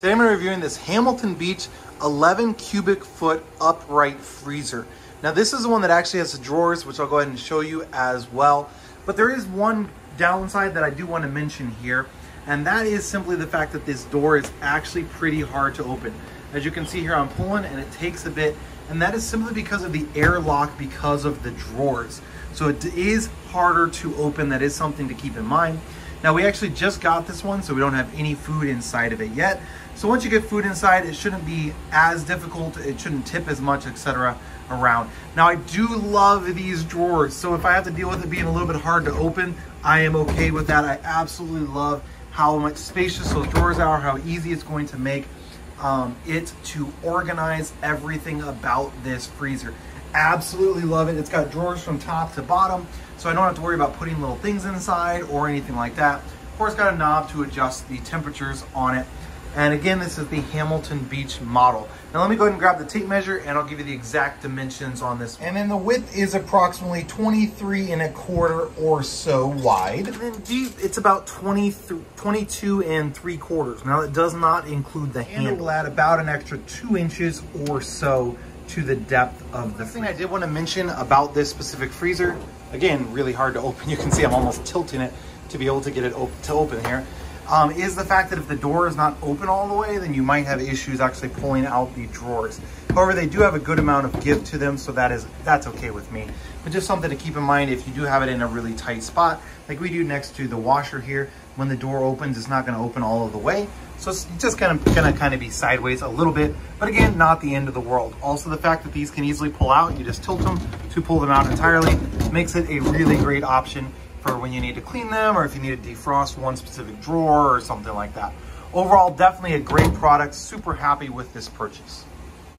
Today I'm reviewing this Hamilton Beach 11 cubic foot upright freezer. Now this is the one that actually has the drawers, which I'll go ahead and show you as well. But there is one downside that I do want to mention here, and that is simply the fact that this door is actually pretty hard to open. As you can see here, I'm pulling and it takes a bit, and that is simply because of the airlock because of the drawers. So it is harder to open. That is something to keep in mind. Now we actually just got this one, so we don't have any food inside of it yet. So once you get food inside, it shouldn't be as difficult, it shouldn't tip as much, etc. around. Now I do love these drawers, so if I have to deal with it being a little bit hard to open, I am okay with that. I absolutely love how much spacious those drawers are, how easy it's going to make um, it to organize everything about this freezer. Absolutely love it. It's got drawers from top to bottom, so I don't have to worry about putting little things inside or anything like that. Of course, got a knob to adjust the temperatures on it. And again, this is the Hamilton Beach model. Now let me go ahead and grab the tape measure and I'll give you the exact dimensions on this. And then the width is approximately 23 and a quarter or so wide. And then deep, it's about 20 22 and three quarters. Now it does not include the handle. And it will add about an extra two inches or so to the depth of the thing I did want to mention about this specific freezer, again, really hard to open. You can see I'm almost tilting it to be able to get it op to open here um, is the fact that if the door is not open all the way, then you might have issues actually pulling out the drawers. However, they do have a good amount of give to them, so that is that's okay with me. But just something to keep in mind if you do have it in a really tight spot, like we do next to the washer here, when the door opens, it's not gonna open all of the way. So it's just gonna, gonna kind of be sideways a little bit, but again, not the end of the world. Also the fact that these can easily pull out, you just tilt them to pull them out entirely, makes it a really great option for when you need to clean them or if you need to defrost one specific drawer or something like that. Overall, definitely a great product. Super happy with this purchase.